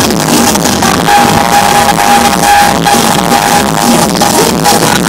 Oh, my God.